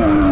Ooh.